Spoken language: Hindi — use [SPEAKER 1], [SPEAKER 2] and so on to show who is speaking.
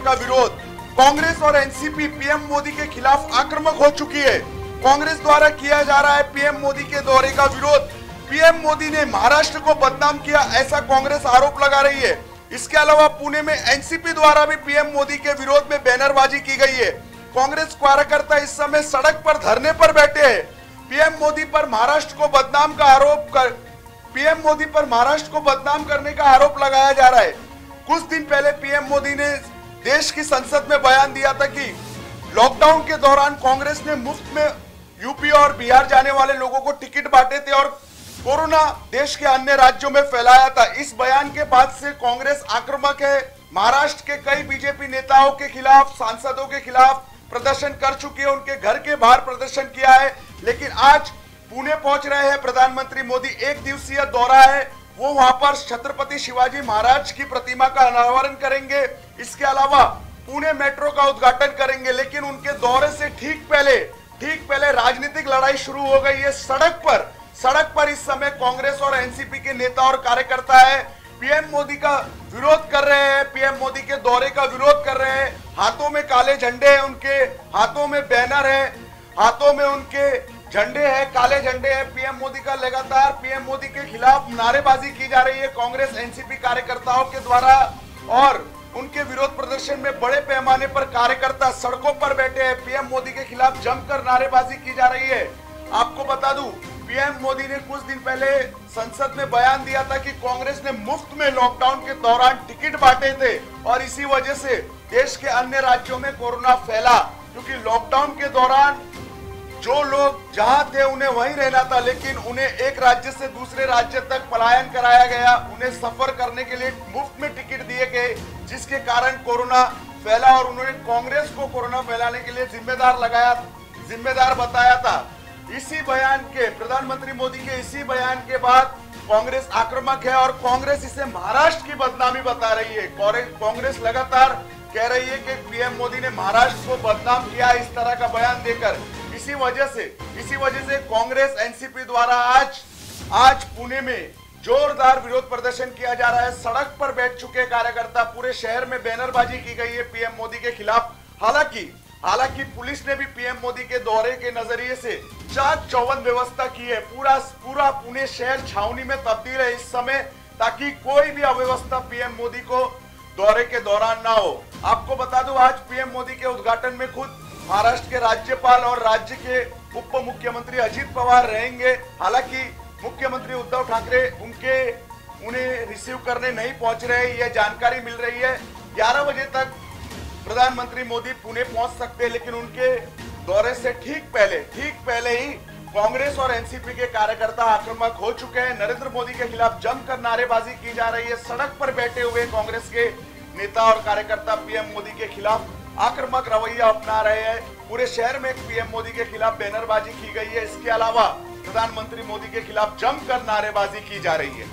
[SPEAKER 1] का विरोध। कांग्रेस और एनसीपी पीएम मोदी के खिलाफ आक्रामक हो चुकी है। कांग्रेस द्वारा किया जा रहा है पीएम मोदी के दौरे का विरोध। पीएम मोदी ने महाराष्ट्र को बदनाम किया ऐसा कांग्रेस आरोप लगा रही है। इसके अलावा पुणे में एनसीपी द्वारा भी पीएम मोदी के विरोध में बैनरबाजी की गई है। कांग्रेस कार्यकर्ता इस समय सड़क पर धरने पर बैठे हैं। पीएम मोदी पर महाराष्ट्र को बदनाम का आरोप कर पीएम मोदी पर महाराष्ट्र को बदनाम करने का आरोप लगाया जा रहा है। कुछ दिन पहले पीएम मोदी ने देश की संसद में बयान दिया था कि लॉकडाउन के दौरान कांग्रेस ने मुफ़्त में यूपी और बिहार जाने वाले लोगों को टिकट बांटे थे और कोरोना देश के अन्य राज्यों में फैलाया था। इस बयान के बाद से कांग्रेस आक्रामक है। महाराष्ट्र के कई बीजेपी नेताओं के खिलाफ, सांसदों के खिलाफ प्रदर्शन कर चुकी है। उनके घर के बाहर प्रदर्शन किया है। लेकिन आज पुणे पहुँच रहे हैं प्रधानमंत्री मोदी। एक दिवसीय दौरा है। वो वहाँ पर छत्रपति शिवाजी महाराज की प्रतिमा का अनावरण करेंगे। इसके अलावा पुणे मेट्रो का उद्घाटन करेंगे, लेकिन उनके दौरे से ठीक पहले ठीक पहले राजनीतिक लड़ाई शुरू हो गई है। सड़क पर सड़क पर इस समय कांग्रेस और एनसीपी के नेता और कार्यकर्ता है। पीएम मोदी का विरोध कर रहे हैं, पीएम मोदी के दौरे का विरोध कर रहे हैं। हाथों में काले झंडे हैं उनके, हाथों में बैनर है, हाथों में उनके झंडे हैं, काले झंडे हैं। पीएम मोदी का लगातार पीएम मोदी के खिलाफ नारेबाजी की जा रही है कांग्रेस एनसीपी कार्यकर्ताओं के द्वारा और उनके विरोध प्रदर्शन में बड़े पैमाने पर कार्यकर्ता सड़कों पर बैठे हैं। पीएम मोदी के खिलाफ जमकर नारेबाजी की जा रही है। आपको बता दूँ, पीएम मोदी ने कुछ दिन पहले संसद में बयान दिया था कि कांग्रेस ने मुफ़्त में लॉकडाउन के दौरान टिकट बांटे थे और इसी वजह से देश के अन्य राज्यों में कोरोना फैला, क्योंकि लॉकडाउन के दौरान जो लोग जहाँ थे उन्हें वहीं रहना था, लेकिन उन्हें एक राज्य से दूसरे राज्य तक पलायन कराया गया। उन्हें सफ़र करने के लिए मुफ़्त में टिकट दिए गए, जिसके कारण कोरोना फैला और उन्होंने कांग्रेस को कोरोना फैलाने के लिए जिम्मेदार लगाया, जिम्मेदार बताया था। इसी बयान के, प्रधानमंत्री मोदी के इसी बयान के बाद कांग्रेस आक्रामक है और कांग्रेस इसे महाराष्ट्र की बदनामी बता रही है। कांग्रेस लगातार कह रही है कि पीएम मोदी ने महाराष्ट्र को बदनाम किया, इस तरह का बयान देकर। इसी वजह से, इसी वजह से कांग्रेस एनसीपी द्वारा आज आज पुणे में जोरदार विरोध प्रदर्शन किया जा रहा है। सड़क पर बैठ चुके कार्यकर्ता, पूरे शहर में बैनरबाजी की गई है पीएम मोदी के खिलाफ। हालाँकि हालाँकि पुलिस ने भी पीएम मोदी के दौरे के नज़रिए से चाक चौवन व्यवस्था की है। पूरा पूरा पुणे शहर छावनी में तब्दील है इस समय, ताकि कोई भी अव्यवस्था पीएम मोदी को दौरे के दौरान ना हो। आपको बता दूँ, आज पीएम मोदी के उद्घाटन में खुद महाराष्ट्र के राज्यपाल और राज्य के उप मुख्यमंत्री अजित पवार रहेंगे। हालाँकि मुख्यमंत्री उद्धव ठाकरे उनके, उन्हें रिसीव करने नहीं पहुँच रहे यह जानकारी मिल रही है। 11 बजे तक प्रधानमंत्री मोदी पुणे पहुँच सकते हैं, लेकिन उनके दौरे से ठीक पहले ठीक पहले ही कांग्रेस और एनसीपी के कार्यकर्ता आक्रामक हो चुके हैं। नरेंद्र मोदी के खिलाफ जमकर नारेबाजी की जा रही है। सड़क पर बैठे हुए कांग्रेस के नेता और कार्यकर्ता पीएम मोदी के खिलाफ आक्रामक रवैया अपना रहे हैं। पूरे शहर में पीएम मोदी के खिलाफ बैनरबाजी की गई है। इसके अलावा प्रधानमंत्री मोदी के खिलाफ जमकर नारेबाजी की जा रही है।